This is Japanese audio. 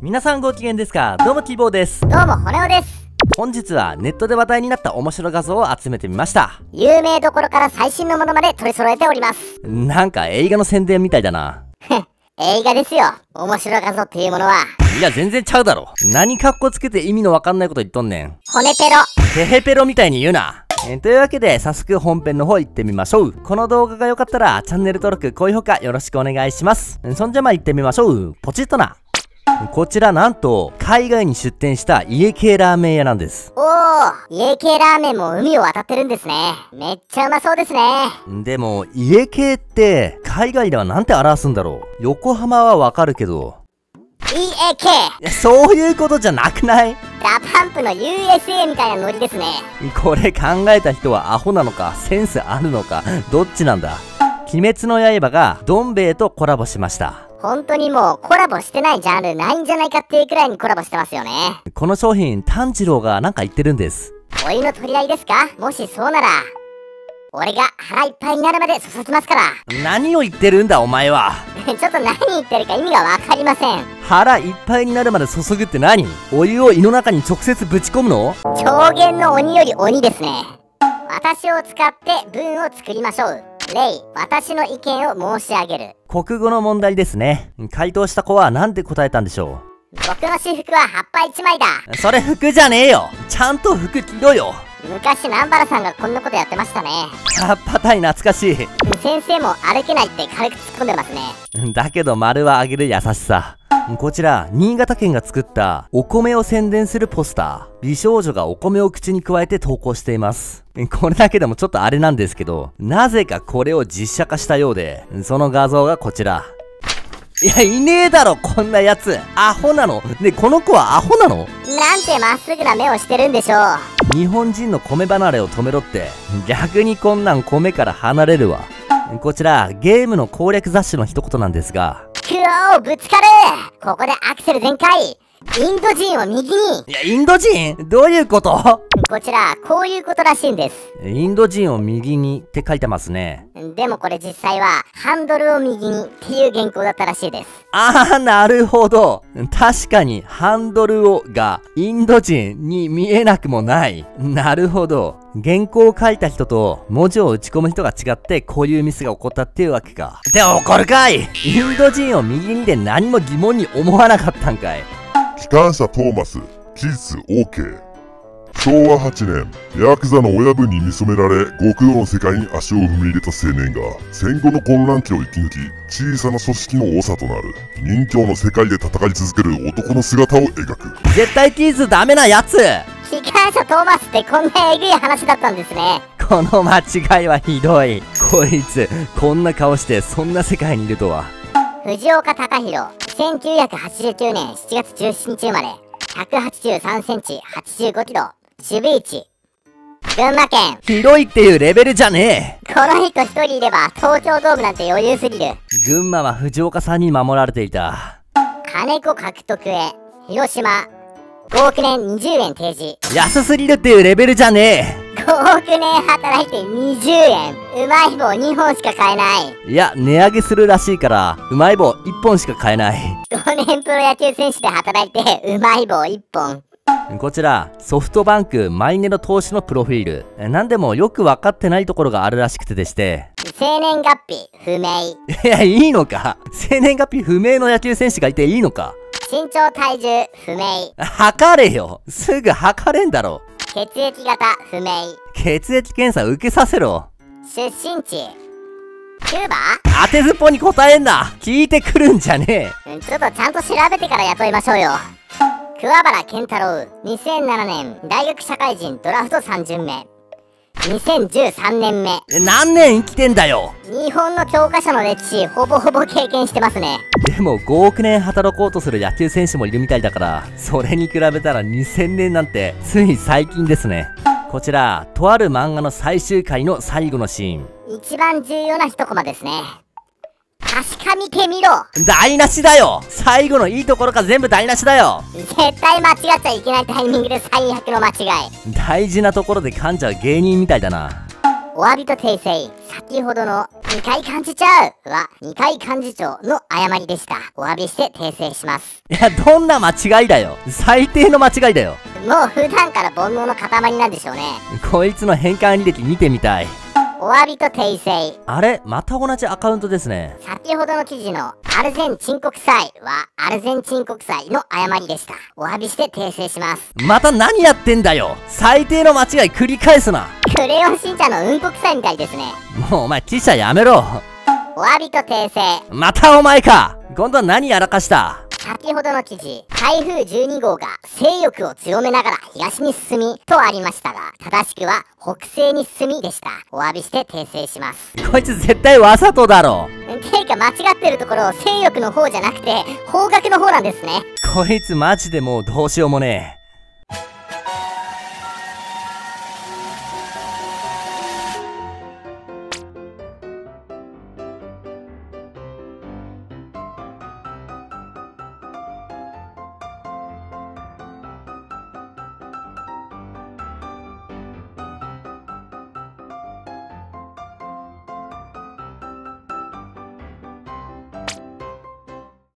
皆さんご機嫌ですか？どうもキーボーです。どうも、骨尾です。本日はネットで話題になった面白画像を集めてみました。有名どころから最新のものまで取り揃えております。なんか映画の宣伝みたいだな。映画ですよ。面白画像っていうものは、いや全然ちゃうだろ。何カッコつけて意味のわかんないこと言っとんねん。骨ペロ。テヘペロみたいに言うな。えーというわけで早速本編の方行ってみましょう。この動画が良かったらチャンネル登録高評価よろしくお願いします。そんじゃまあ行ってみましょう。ポチッとなこちらなんと海外に出店した家系ラーメン屋なんですおー、家系ラーメンも海を渡ってるんですね。めっちゃうまそうですね。でも家系って海外ではなんて表すんだろう横浜はわかるけど EAK! そういうことじゃなくない？ DA PUMP の USA みたいなノリですね。これ考えた人はアホなのかセンスあるのかどっちなんだ？鬼滅の刃がどん兵衛とコラボしました本当にもうコラボしてないジャンルないんじゃないかっていうくらいにコラボしてますよね。この商品炭治郎がなんか言ってるんですお湯の取り合いですか？もしそうなら、俺が腹いっぱいになるまで注ぎますから。何を言ってるんだお前は ちょっと何言ってるか意味がわかりません。腹いっぱいになるまで注ぐって何？お湯を胃の中に直接ぶち込むの？超限の鬼より鬼ですね。私を使って文を作りましょう。例、私の意見を申し上げる。国語の問題ですね回答した子は何て答えたんでしょ僕の私服は葉っぱ一枚だ。うそれ服じゃねえよちゃんと服着ろよ昔南原さんがこんなことやってましたね。やっぱたい懐かしい先生も歩けないって軽く突っ込んでますね。だけど丸はあげる優しさ。こちら、新潟県が作ったお米を宣伝するポスター。美少女がお米を口に加えて投稿しています。これだけでもちょっとあれなんですけど、なぜかこれを実写化したようで、その画像がこちら。いや、いねえだろ、こんなやつ。アホなの。ね、この子はアホなの？なんてまっすぐな目をしてるんでしょう。日本人の米離れを止めろって、逆にこんなん米から離れるわ。こちら、ゲームの攻略雑誌の一言なんですが、くおーぶつかる。ここでアクセル全開。インド人を右にいや、インド人？どういうこと？こちら、こういうことらしいんです。インド人を右にって書いてますね。でもこれ実際は、ハンドルを右にっていう原稿だったらしいです。あー、なるほど。確かに、ハンドルをが、インド人に見えなくもない。なるほど。原稿を書いた人と、文字を打ち込む人が違って、こういうミスが起こったっていうわけか。で、怒るかいインド人を右にで何も疑問に思わなかったんかい。機関車トーマス、期日 OK。昭和8年、ヤクザの親分に見初められ、極道の世界に足を踏み入れた青年が、戦後の混乱期を生き抜き、小さな組織の長となる、人形の世界で戦い続ける男の姿を描く。絶対キーズダメなやつ機関車トーマスってこんなえぐい話だったんですね。この間違いはひどい。こいつ、こんな顔してそんな世界にいるとは。藤岡隆弘、1989年7月17日生まれ、183センチ、85キロ、渋市、群馬県。広いっていうレベルじゃねえこの人一人いれば東京ドームなんて余裕すぎる。群馬は藤岡さんに守られていた。金子獲得へ、広島、5億年20円提示。安すぎるっていうレベルじゃね5億年働いて20円。うまい棒2本しか買えない。えいや、値上げするらしいから、うまい棒1本しか買えない。5年プロ野球選手で働いて、うまい棒1本。こちら、ソフトバンクマイネロ投資のプロフィール。えなんでもよく分かってないところがあるらしくてでして。生年月日、不明。いや、いいのか？生年月日不明の野球選手がいていいのか？身長体重、不明。測れよすぐ測れんだろ血液型、不明。血液検査受けさせろ出身地、キューバ？当てずっぽに答えんな聞いてくるんじゃねえうんちょっとちゃんと調べてから雇いましょうよ。桑原健太郎、2007年、大学社会人ドラフト3巡目。2013年目。え何年生きてんだよ日本の教科書の歴史、ほぼほぼ経験してますね。でも5億年働こうとする野球選手もいるみたいだから、それに比べたら2000年なんてつい最近ですね。こちら、とある漫画の最終回の最後のシーン。一番重要な一コマですね。確かめてみろ台無しだよ最後のいいところが全部台無しだよ絶対間違っちゃいけないタイミングで最悪の間違い。大事なところで噛んじゃう芸人みたいだな。お詫びと訂正。先ほどの二階幹事長は二階幹事長の誤りでした。お詫びして訂正します。いや、どんな間違いだよ。最低の間違いだよ。もう普段から煩悩の塊なんでしょうね。こいつの変換履歴見てみたい。お詫びと訂正。あれ？また同じアカウントですね。先ほどの記事のアルゼンチン国債はアルゼンチン国債の誤りでした。お詫びして訂正します。また何やってんだよ最低の間違い繰り返すなクレヨンしんちゃんのうんこ臭いみたいですね。もうお前記者やめろお詫びと訂正。またお前か今度は何やらかした先ほどの記事、台風12号が勢力を強めながら東に進みとありましたが、正しくは北西に進みでした。お詫びして訂正します。こいつ絶対わざとだろてか間違ってるところ、勢力の方じゃなくて、方角の方なんですね。こいつマジでもうどうしようもねえ